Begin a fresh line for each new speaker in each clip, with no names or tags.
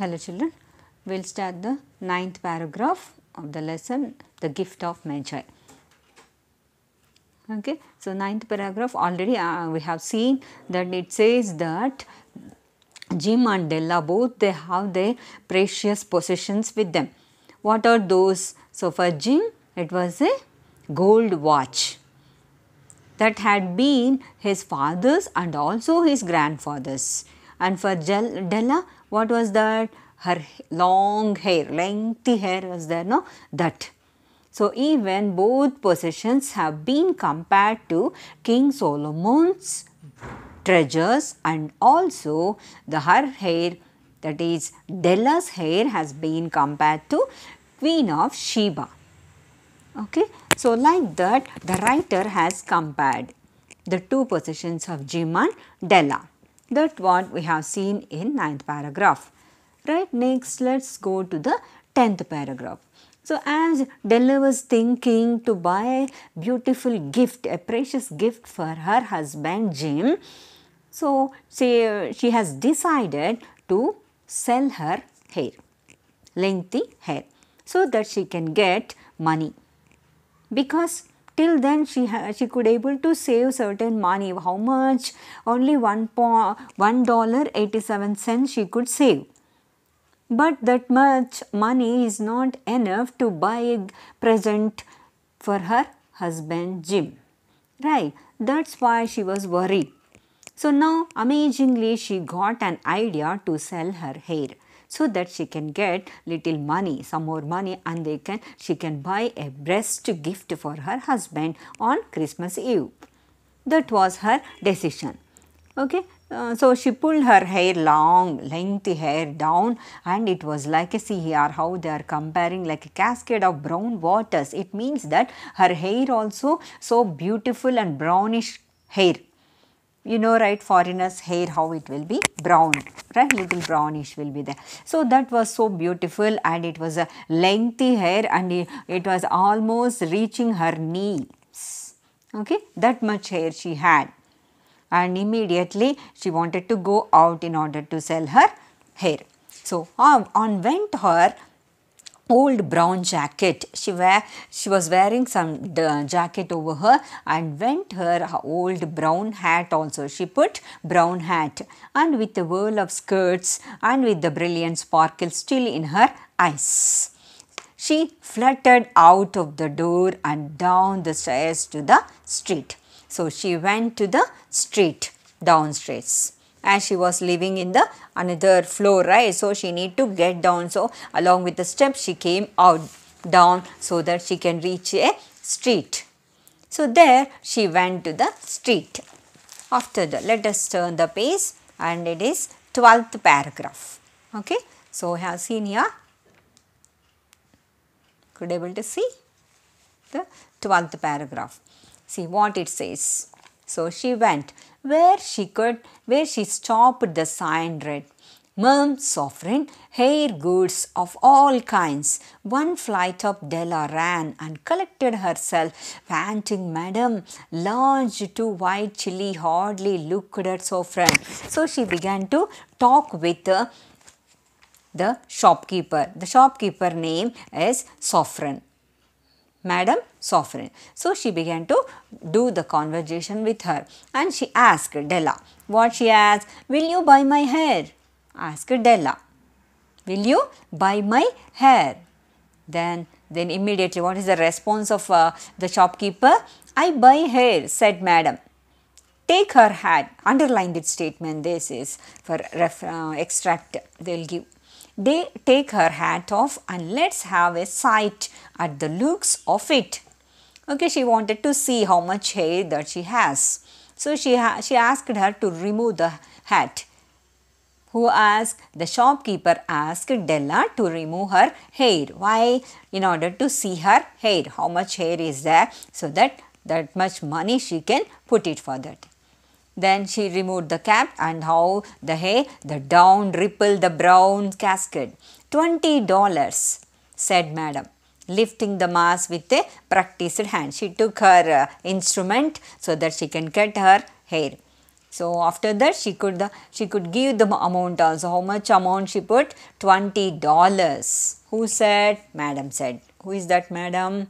Hello children, we will start the ninth paragraph of the lesson, the gift of Magi. Okay, so ninth paragraph already uh, we have seen that it says that Jim and Della both they have their precious possessions with them. What are those? So for Jim it was a gold watch that had been his father's and also his grandfather's. And for Della, what was that? Her long hair, lengthy hair was there, no? That. So even both possessions have been compared to King Solomon's treasures and also the her hair that is Della's hair has been compared to Queen of Sheba. Okay. So, like that the writer has compared the two positions of Jim Della. That what we have seen in ninth paragraph. Right. Next, let us go to the tenth paragraph. So, as Della was thinking to buy a beautiful gift, a precious gift for her husband Jim, so she, she has decided to sell her hair, lengthy hair, so that she can get money because till then she she could able to save certain money. How much? Only 1 one dollar 87 cents she could save. But that much money is not enough to buy a present for her husband Jim. Right? That's why she was worried. So now amazingly she got an idea to sell her hair so that she can get little money some more money and they can she can buy a breast gift for her husband on christmas eve. That was her decision. Okay? Uh, so she pulled her hair long lengthy hair down and it was like a see here how they are comparing like a cascade of brown waters. It means that her hair also so beautiful and brownish hair you know right foreigners hair how it will be brown right? Little brownish will be there. So that was so beautiful and it was a lengthy hair and it, was almost reaching her knees. Okay? That much hair she had. And immediately she wanted to go out in order to sell her hair. So on, on went her old brown jacket. She wear she was wearing some uh, jacket over her and went her old brown hat also. She put brown hat and with the whirl of skirts and with the brilliant sparkle still in her eyes. She fluttered out of the door and down the stairs to the street. So she went to the street downstairs as she was living in the another floor right? So she need to get down. So along with the steps she came out down so that she can reach a street. So there she went to the street. After that let us turn the page and it is 12th paragraph. Okay? So we have seen here. Could able to see the 12th paragraph. See what it says. So she went where she could, where she stopped the sign read, Mum Sovereign, hair goods of all kinds. One flight of Della ran and collected herself, panting, Madam, large two white chili hardly looked at Sovereign. So she began to talk with the, the shopkeeper. The shopkeeper name is Sovereign. Madam Sovereign. So she began to do the conversation with her and she asked Della. What she asked? Will you buy my hair? Asked Della. Will you buy my hair? Then, then immediately what is the response of uh, the shopkeeper? I buy hair, said Madam. Take her hat. Underline that statement. This is for ref, uh, extract. They will give they take her hat off and let's have a sight at the looks of it. Okay, she wanted to see how much hair that she has. So she, she asked her to remove the hat. Who asked? The shopkeeper asked Della to remove her hair. Why? In order to see her hair. How much hair is there? So that that much money she can put it for that. Then she removed the cap and how the hair, the down rippled the brown cascade. Twenty dollars, said madam, lifting the mass with a practiced hand. She took her uh, instrument so that she can cut her hair. So after that she could the she could give the amount also. How much amount she put? Twenty dollars. Who said? Madam said. Who is that madam?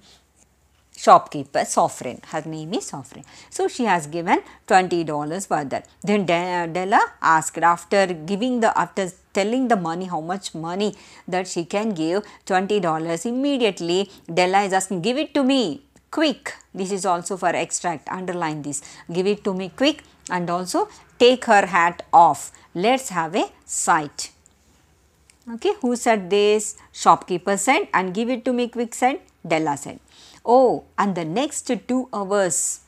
Shopkeeper Sophron. Her name is Sophron. So she has given $20 for that. Then De uh, Della asked after giving the after telling the money how much money that she can give $20 immediately Della is asking give it to me quick. This is also for extract underline this give it to me quick and also take her hat off. Let's have a sight. Okay, who said this? Shopkeeper said and give it to me quick said Della said. Oh, and the next two hours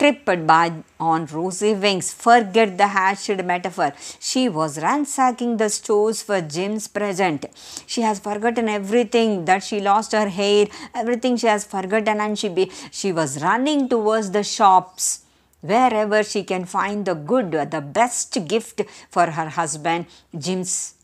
tripped by on rosy wings. Forget the hatched metaphor. She was ransacking the stores for Jim's present. She has forgotten everything that she lost her hair, everything she has forgotten, and she be, she was running towards the shops wherever she can find the good, the best gift for her husband, Jim's.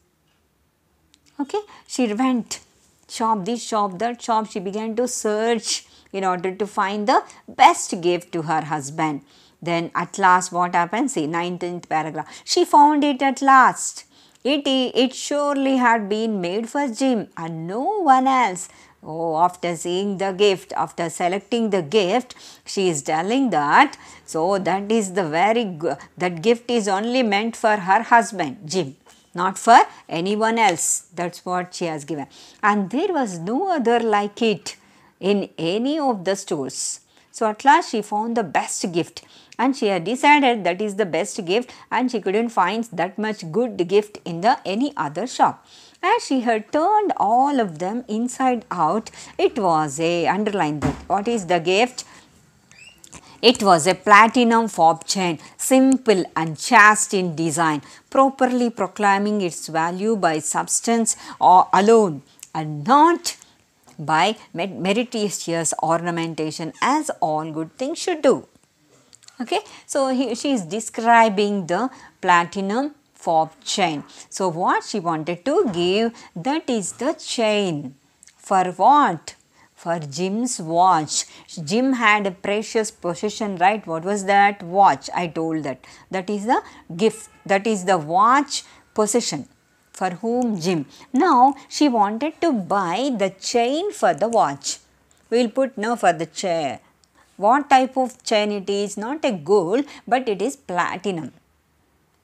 Okay, she went shop, this shop, that shop. She began to search in order to find the best gift to her husband. Then at last what happened? See 19th paragraph. She found it at last. It, it surely had been made for Jim and no one else. Oh, after seeing the gift, after selecting the gift, she is telling that, so that is the very, that gift is only meant for her husband, Jim not for anyone else. That's what she has given. And there was no other like it in any of the stores. So at last she found the best gift and she had decided that is the best gift and she couldn't find that much good gift in the any other shop. As she had turned all of them inside out, it was a underline that what is the gift? It was a platinum fob chain, simple and chaste in design, properly proclaiming its value by substance or alone and not by meretricious ornamentation as all good things should do. Okay, so he, she is describing the platinum fob chain. So what she wanted to give that is the chain for what? For Jim's watch. Jim had a precious possession, right? What was that? Watch. I told that. That is the gift. That is the watch possession. For whom? Jim. Now, she wanted to buy the chain for the watch. We will put no for the chair. What type of chain it is? Not a gold, but it is platinum.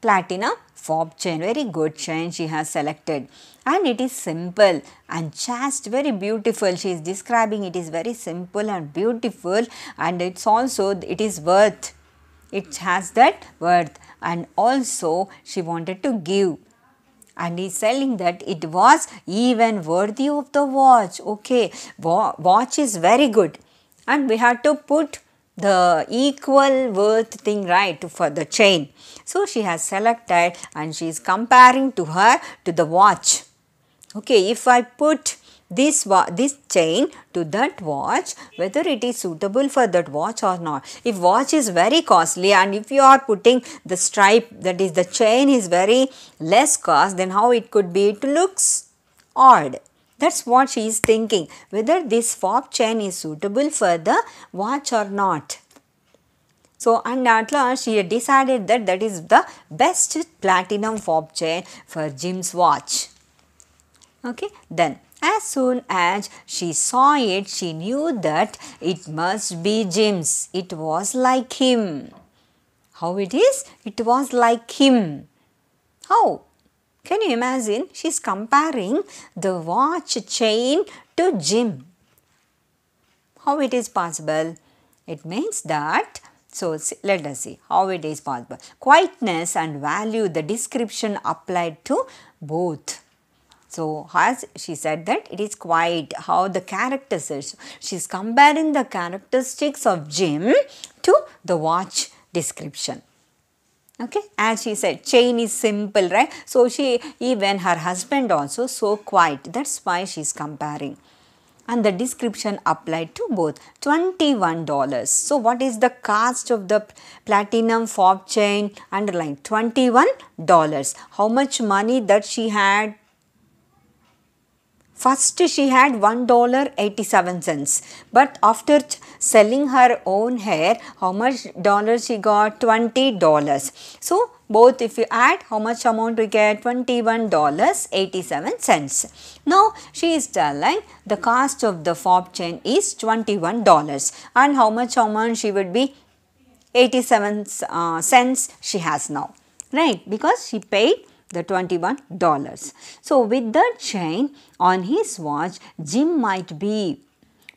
Platinum fob chain. Very good chain she has selected. And it is simple and chaste very beautiful. She is describing it is very simple and beautiful and it's also it is worth it has that worth. And also she wanted to give and he's telling that it was even worthy of the watch. Okay watch is very good. And we had to put the equal worth thing right for the chain. So she has selected and she is comparing to her to the watch. Okay, if I put this this chain to that watch whether it is suitable for that watch or not. If watch is very costly and if you are putting the stripe that is the chain is very less cost then how it could be? It looks odd that's what she is thinking whether this fob chain is suitable for the watch or not so and at last she decided that that is the best platinum fob chain for Jim's watch Okay. Then as soon as she saw it, she knew that it must be Jim's. It was like him. How it is? It was like him. How? Can you imagine? She's comparing the watch chain to Jim. How it is possible? It means that so let us see how it is possible. Quietness and value, the description applied to both. So, as she said that it is quiet, how the characteristics, is. She is comparing the characteristics of Jim to the watch description. Okay, as she said, chain is simple, right? So, she even her husband also so quiet. That's why she is comparing. And the description applied to both $21. So, what is the cost of the platinum fob chain? Underline $21. How much money that she had First she had $1.87 but after selling her own hair how much dollars she got? $20. So both if you add how much amount we get? $21.87. Now she is telling the cost of the fob chain is $21 and how much amount she would be? 87 uh, cents she has now. Right? Because she paid the $21. So, with that chain on his watch, Jim might be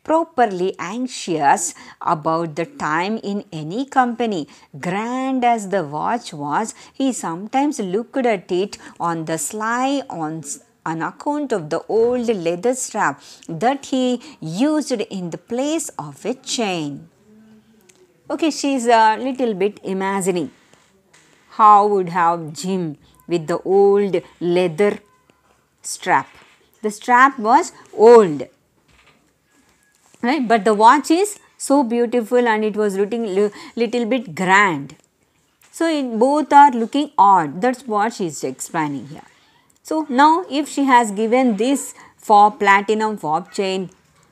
properly anxious about the time in any company. Grand as the watch was, he sometimes looked at it on the sly on on account of the old leather strap that he used in the place of a chain. Okay, she is a little bit imagining how would have Jim with the old leather strap. The strap was old, right? But the watch is so beautiful and it was looking little bit grand. So, it, both are looking odd. That's what she is explaining here. So, now if she has given this for platinum fob chain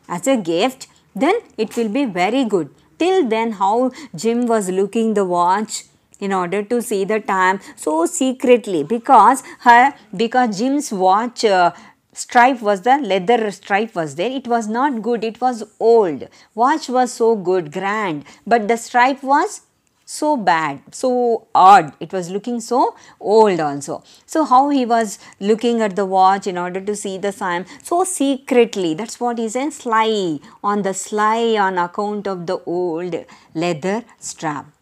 as a gift, then it will be very good. Till then, how Jim was looking the watch in order to see the time so secretly because her because Jim's watch uh, stripe was the leather stripe was there. It was not good. It was old. Watch was so good grand but the stripe was so bad so odd. It was looking so old also. So how he was looking at the watch in order to see the time? So secretly that's what he said sly on the sly on account of the old leather strap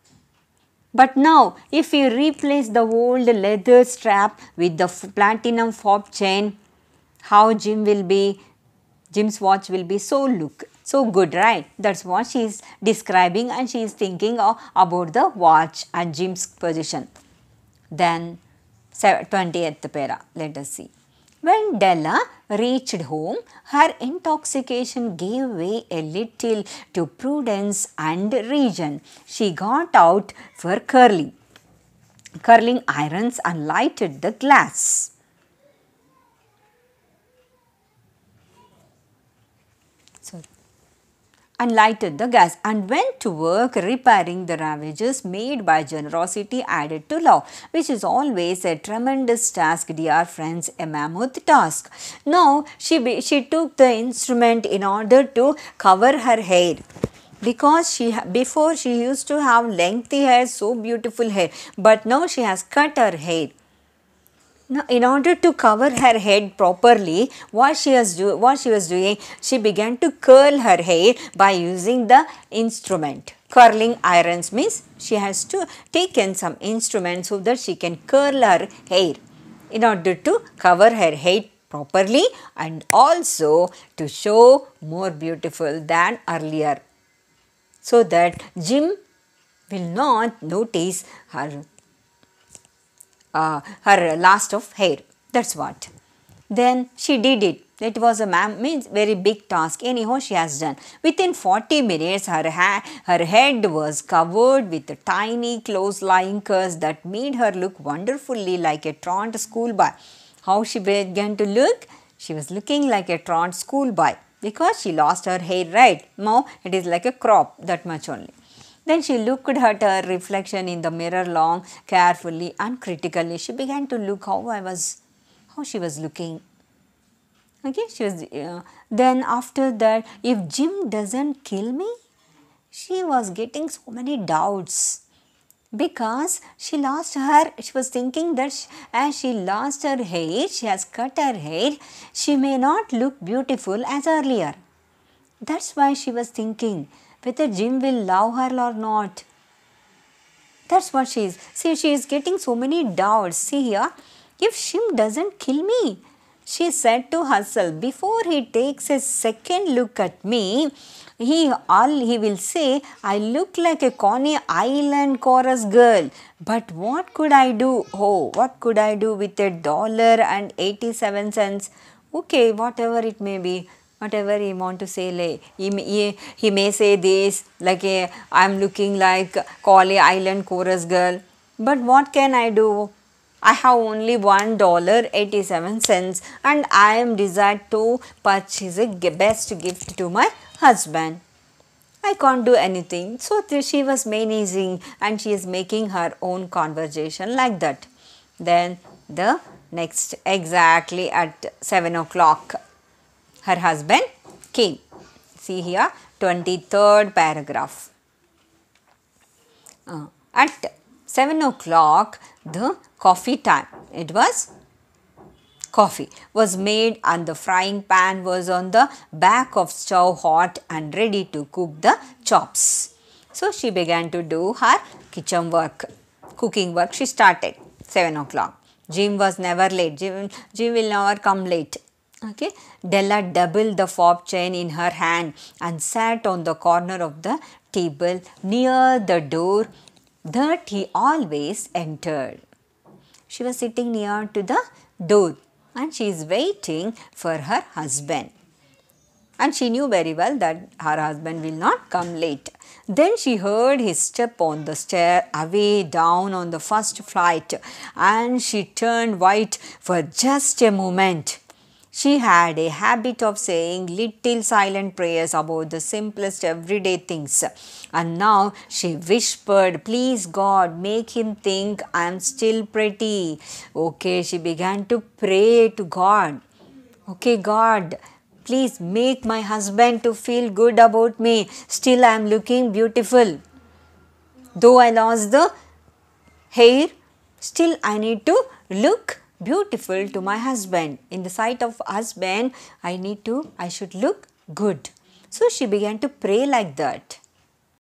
but now if we replace the old leather strap with the platinum fob chain, how Jim will be, Jim's watch will be so look, so good right. That is what she is describing and she is thinking of, about the watch and Jim's position. Then 20th para, let us see. When Della reached home, her intoxication gave way a little to prudence and reason. She got out for curling, curling irons and lighted the glass. And lighted the gas and went to work repairing the ravages made by generosity added to law, which is always a tremendous task, dear friends, a mammoth task. Now, she, she took the instrument in order to cover her hair because she before she used to have lengthy hair so beautiful hair but now she has cut her hair now, in order to cover her head properly, what she was do what she was doing, she began to curl her hair by using the instrument. Curling irons means she has to take in some instrument so that she can curl her hair in order to cover her head properly and also to show more beautiful than earlier so that Jim will not notice her uh, her last of hair. That's what. Then she did it. It was a means very big task. Anyhow, she has done. Within 40 minutes, her, ha her head was covered with tiny close-lying curls that made her look wonderfully like a truant schoolboy. How she began to look? She was looking like a truant schoolboy because she lost her hair right. Now, it is like a crop, that much only. Then she looked at her reflection in the mirror long, carefully and critically. She began to look how I was, how she was looking. Okay, she was, uh, then after that, if Jim doesn't kill me, she was getting so many doubts because she lost her she was thinking that she, as she lost her hair she has cut her hair she may not look beautiful as earlier that's why she was thinking whether Jim will love her or not. That's what she is. See, she is getting so many doubts. See here, if Jim doesn't kill me, she said to herself, before he takes a second look at me, he all he will say, I look like a Coney Island chorus girl. But what could I do? Oh, what could I do with a dollar and 87 cents? Okay, whatever it may be whatever he want to say he, he, he may say this like eh, I'm looking like Coney Island chorus girl but what can i do I have only one dollar eighty seven cents and I am desired to purchase a best gift to my husband. I can't do anything. So she was managing and she is making her own conversation like that. Then the next exactly at 7 o'clock her husband came. See here 23rd paragraph. Uh, at 7 o'clock the coffee time. It was coffee was made and the frying pan was on the back of stove hot and ready to cook the chops. So she began to do her kitchen work cooking work. She started 7 o'clock. Jim was never late. Jim, jim will never come late okay della doubled the fob chain in her hand and sat on the corner of the table near the door that he always entered she was sitting near to the door and she is waiting for her husband. And she knew very well that her husband will not come late. Then she heard his step on the stair away down on the first flight and she turned white for just a moment. She had a habit of saying little silent prayers about the simplest everyday things. And now she whispered, Please God, make him think I am still pretty. Okay, she began to pray to God. Okay, God, please make my husband to feel good about me. Still I am looking beautiful. Though I lost the hair, still I need to look beautiful to my husband. In the sight of husband, I need to, I should look good. So she began to pray like that.